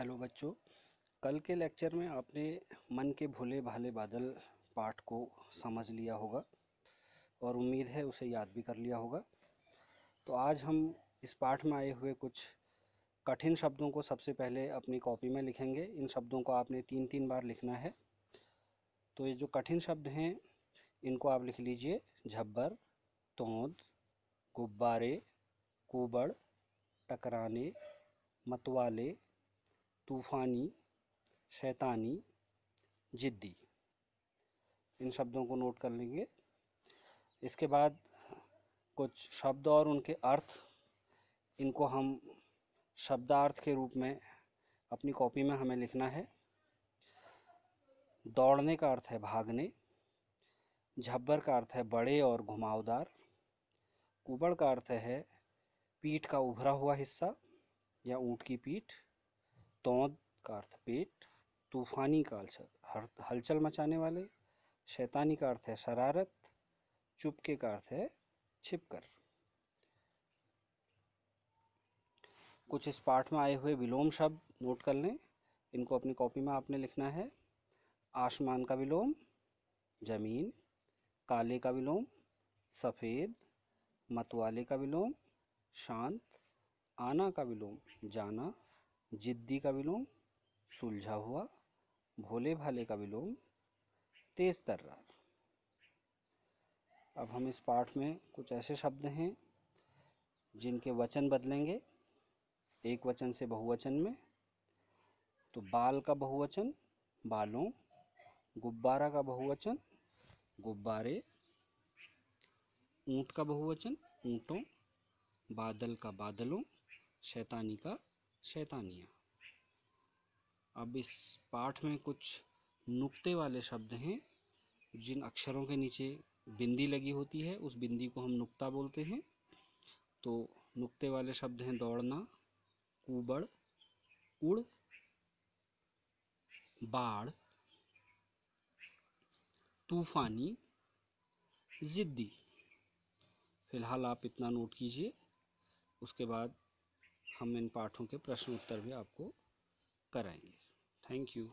Hello बच्चों, कल के लेक्चर में आपने मन के भोले भाले बादल पाठ को समझ लिया होगा और उम्मीद है उसे याद भी कर लिया होगा। तो आज हम इस पाठ में आए हुए कुछ कठिन शब्दों को सबसे पहले अपनी कॉपी में लिखेंगे। इन शब्दों को आपने तीन तीन बार लिखना है। तो ये जो कठिन शब्द हैं, इनको आप लिख लीजिए। झब्बर, तोंद, गुब्बारे, कुबड़, टकराने, मतवाले तूफ़ानी, शैतानी, जिद्दी। इन शब्दों को नोट कर लेंगे। इसके बाद कुछ शब्द और उनके अर्थ। इनको हम शब्दार्थ के रूप में अपनी कॉपी में हमें लिखना है। दौड़ने का अर्थ है भागने, झब्बर का अर्थ है बड़े और घुमावदार, कुबड़ का अर्थ है पीठ का उभरा हुआ हिस्सा या ऊँट की पीठ तोंद का अर्थ पेट तूफानी का हलचल मचाने वाले, शैतानी का अर्थ है शरारत, चुपके का अर्थ है छिपकर। कुछ इस पाठ में आए हुए विलोम शब्द नोट कर लें। इनको अपनी कॉपी में आपने लिखना है। आसमान का विलोम, ज़मीन, काले का विलोम, सफ़ेद, मतवाले का विलोम, शांत, आना का विलोम, जाना जिद्दी का विलोम सुलझा हुआ, भोले भाले का विलोम तेज तर्रार। अब हम इस पाठ में कुछ ऐसे शब्द हैं, जिनके वचन बदलेंगे। एक वचन से बहुवचन में तो बाल का बहुवचन, बालों, गुब्बारा का बहुवचन, गुब्बारे, ऊँट का बहुवचन, ऊँटों, बादल का बादलों, शैतानी का शैतानिया। अब इस पाठ में कुछ नुक्ते वाले शब्द हैं, जिन अक्षरों के नीचे बिंदी लगी होती है, उस बिंदी को हम नुक्ता बोलते हैं। तो नुक्ते वाले शब्द हैं दौड़ना, कुबड़, उड़, बाढ़, तूफानी, ज़िद्दी। फ़िलहाल आप इतना नोट कीजिए, उसके बाद हम इन पाठों के प्रश्न उत्तर भी आपको कराएँगे। Thank you